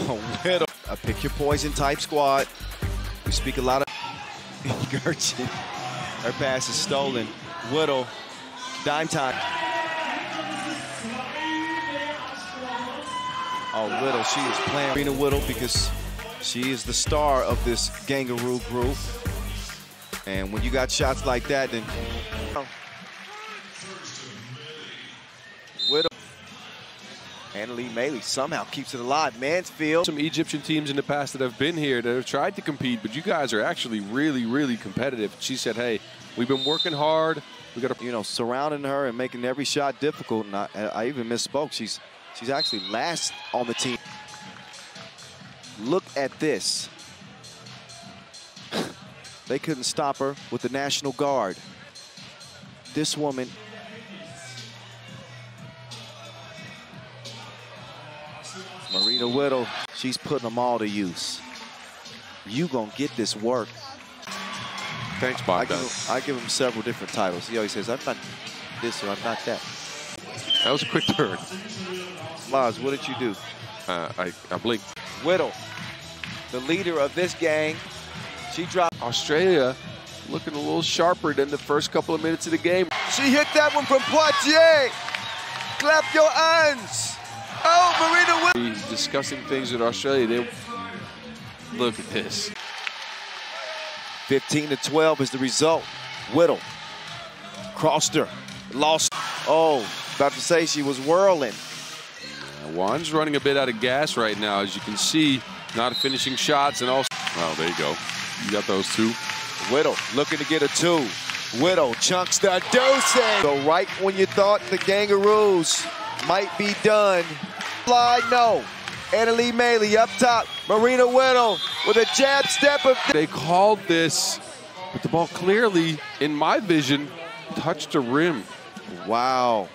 Oh, A pick your poison type squad. We speak a lot of Gertchen. Her pass is stolen. Whittle. Dime time. Oh, Whittle. She is playing Rena Whittle because she is the star of this Gangurru group. And when you got shots like that, then Whittle. Anneli Maley somehow keeps it alive. Mansfield. Some Egyptian teams in the past that have been here that have tried to compete, but you guys are actually really, really competitive. She said, hey, we've been working hard. We got to, you know, surrounding her and making every shot difficult. And I, I even misspoke. She's she's actually last on the team. Look at this. they couldn't stop her with the National Guard. This woman Marena Whittle, she's putting them all to use. You gonna get this work. Thanks, I Bogdan. give, him, I give him several different titles. He always says, I'm not this or I'm not that. That was a quick turn. Laz, what did you do? Uh, I, I blinked. Whittle, the leader of this gang, she dropped. Australia looking a little sharper than the first couple of minutes of the game. She hit that one from Poitier. Clap your hands. Oh, Marena Whittle. Discussing things with Australia. They look at this. 15 to 12 is the result. Whittle crossed her, lost. Oh, about to say she was whirling. Uh, Juan's running a bit out of gas right now, as you can see. Not finishing shots and also. Oh, there you go. You got those two. Whittle looking to get a two. Whittle chunks the dose. So right when you thought the Gangurrus might be done, fly no. Anneli Maley up top. Marena Whittle with a jab step of. They called this, but the ball clearly, in my vision, touched the rim. Wow.